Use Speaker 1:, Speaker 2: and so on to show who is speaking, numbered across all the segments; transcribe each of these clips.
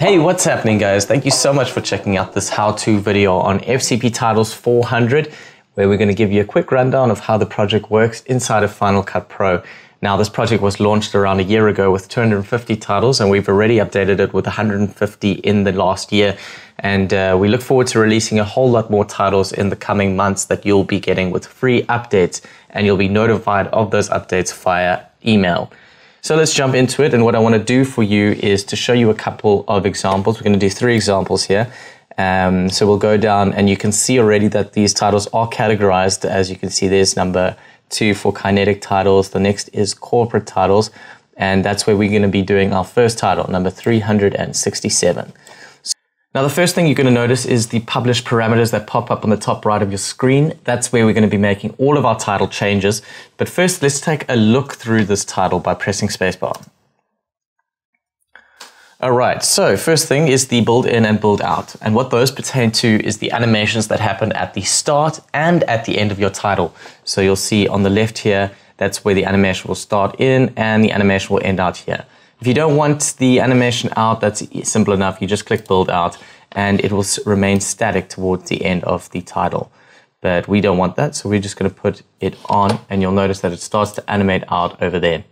Speaker 1: Hey, what's happening guys? Thank you so much for checking out this how-to video on FCP Titles 400, where we're going to give you a quick rundown of how the project works inside of Final Cut Pro. Now, this project was launched around a year ago with 250 titles, and we've already updated it with 150 in the last year. And uh, we look forward to releasing a whole lot more titles in the coming months that you'll be getting with free updates, and you'll be notified of those updates via email. So let's jump into it. And what I want to do for you is to show you a couple of examples. We're going to do three examples here. Um, so we'll go down and you can see already that these titles are categorized. As you can see, there's number two for kinetic titles. The next is corporate titles. And that's where we're going to be doing our first title, number 367. Now, the first thing you're going to notice is the publish parameters that pop up on the top right of your screen. That's where we're going to be making all of our title changes. But first, let's take a look through this title by pressing spacebar. All right, so first thing is the build in and build out. And what those pertain to is the animations that happen at the start and at the end of your title. So you'll see on the left here, that's where the animation will start in and the animation will end out here. If you don't want the animation out, that's simple enough. You just click build out and it will remain static towards the end of the title. But we don't want that, so we're just going to put it on and you'll notice that it starts to animate out over there.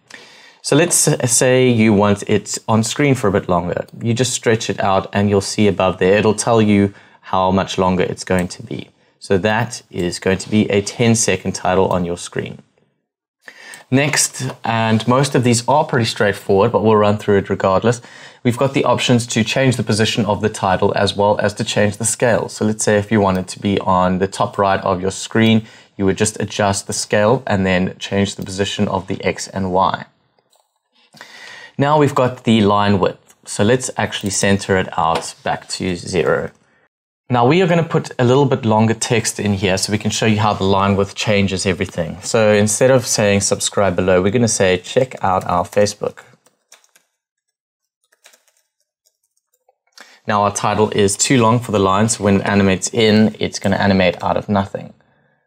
Speaker 1: So let's uh, say you want it on screen for a bit longer. You just stretch it out and you'll see above there, it'll tell you how much longer it's going to be. So that is going to be a 10 second title on your screen. Next, and most of these are pretty straightforward, but we'll run through it regardless. We've got the options to change the position of the title as well as to change the scale. So let's say if you wanted to be on the top right of your screen, you would just adjust the scale and then change the position of the X and Y. Now we've got the line width. So let's actually center it out back to zero. Now we are going to put a little bit longer text in here so we can show you how the line width changes everything. So instead of saying subscribe below, we're going to say check out our Facebook. Now our title is too long for the line, so when it animates in, it's going to animate out of nothing,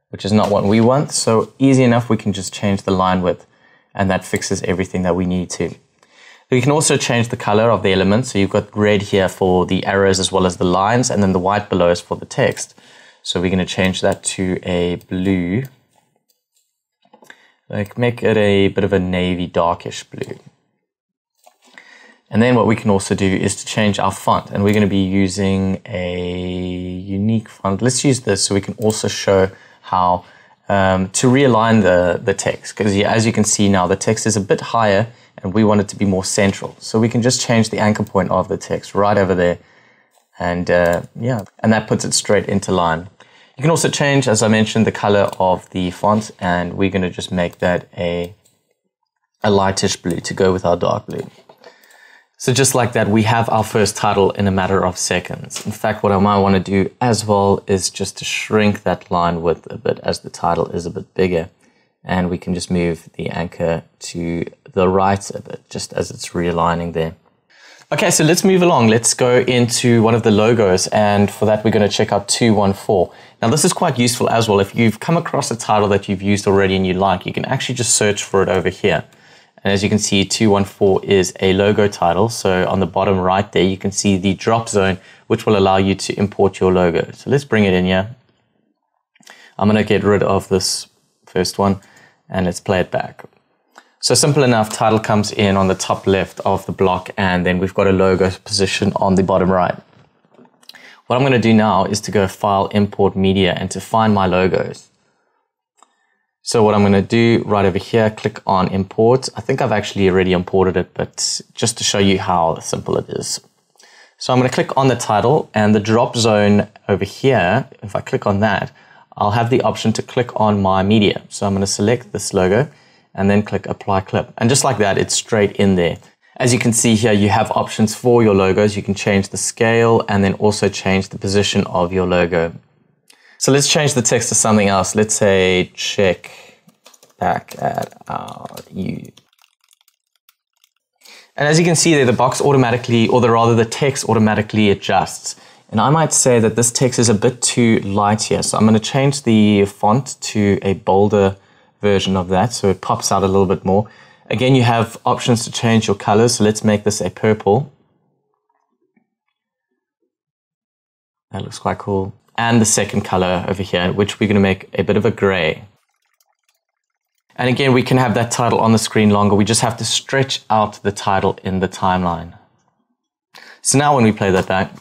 Speaker 1: which is not what we want. So easy enough, we can just change the line width and that fixes everything that we need to. You can also change the color of the elements. So you've got red here for the arrows as well as the lines, and then the white below is for the text. So we're going to change that to a blue. Like make it a bit of a navy darkish blue. And then what we can also do is to change our font, and we're going to be using a unique font. Let's use this so we can also show how um, to realign the, the text. Because as you can see now, the text is a bit higher and we want it to be more central. So we can just change the anchor point of the text right over there. And uh, yeah, and that puts it straight into line. You can also change, as I mentioned, the color of the font, and we're going to just make that a, a lightish blue to go with our dark blue. So just like that, we have our first title in a matter of seconds. In fact, what I might want to do as well is just to shrink that line width a bit as the title is a bit bigger and we can just move the anchor to the right a bit, just as it's realigning there. Okay, so let's move along. Let's go into one of the logos, and for that, we're going to check out 214. Now, this is quite useful as well. If you've come across a title that you've used already and you like, you can actually just search for it over here. And as you can see, 214 is a logo title. So on the bottom right there, you can see the drop zone, which will allow you to import your logo. So let's bring it in here. I'm going to get rid of this first one and let's play it back. So simple enough, title comes in on the top left of the block and then we've got a logo position on the bottom right. What I'm going to do now is to go file import media and to find my logos. So what I'm going to do right over here, click on import. I think I've actually already imported it, but just to show you how simple it is. So I'm going to click on the title and the drop zone over here, if I click on that, I'll have the option to click on my media. So I'm going to select this logo and then click apply clip. And just like that, it's straight in there. As you can see here, you have options for your logos. You can change the scale and then also change the position of your logo. So let's change the text to something else. Let's say check back at our you. And as you can see there, the box automatically, or the, rather the text automatically adjusts. And I might say that this text is a bit too light here. So I'm going to change the font to a bolder version of that so it pops out a little bit more. Again, you have options to change your colors. So let's make this a purple. That looks quite cool. And the second color over here, which we're going to make a bit of a gray. And again, we can have that title on the screen longer. We just have to stretch out the title in the timeline. So now when we play that back,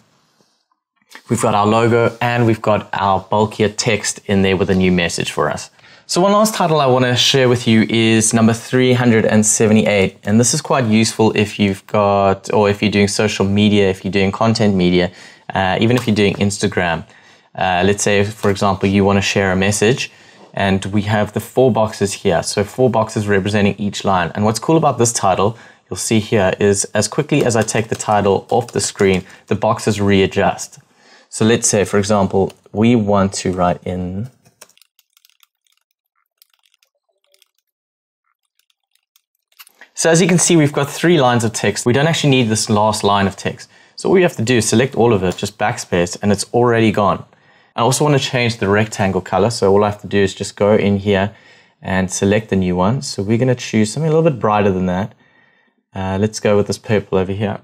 Speaker 1: we've got our logo and we've got our bulkier text in there with a new message for us. So one last title I want to share with you is number 378. And this is quite useful if you've got, or if you're doing social media, if you're doing content media, uh, even if you're doing Instagram. Uh, let's say, for example, you want to share a message and we have the four boxes here. So four boxes representing each line. And what's cool about this title, you'll see here, is as quickly as I take the title off the screen, the boxes readjust. So let's say, for example, we want to write in So as you can see, we've got three lines of text. We don't actually need this last line of text. So all we have to do is select all of it, just backspace, and it's already gone. I also want to change the rectangle color. So all I have to do is just go in here and select the new one. So we're going to choose something a little bit brighter than that. Uh, let's go with this purple over here.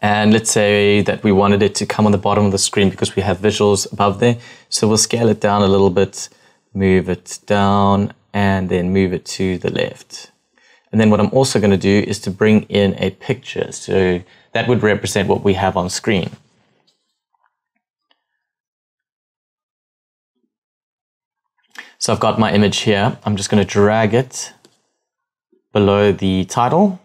Speaker 1: And let's say that we wanted it to come on the bottom of the screen because we have visuals above there. So we'll scale it down a little bit, move it down, and then move it to the left. And then what I'm also going to do is to bring in a picture. So that would represent what we have on screen. So I've got my image here. I'm just going to drag it below the title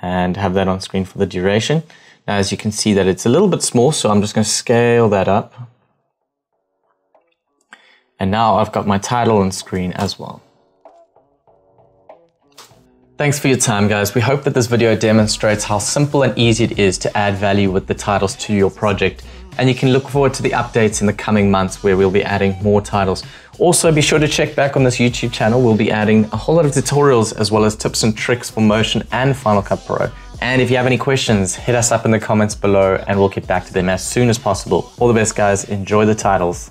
Speaker 1: and have that on screen for the duration. Now, as you can see that it's a little bit small, so I'm just going to scale that up. And now I've got my title on screen as well. Thanks for your time guys. We hope that this video demonstrates how simple and easy it is to add value with the titles to your project. And you can look forward to the updates in the coming months where we'll be adding more titles. Also, be sure to check back on this YouTube channel. We'll be adding a whole lot of tutorials as well as tips and tricks for Motion and Final Cut Pro. And if you have any questions, hit us up in the comments below and we'll get back to them as soon as possible. All the best, guys. Enjoy the titles.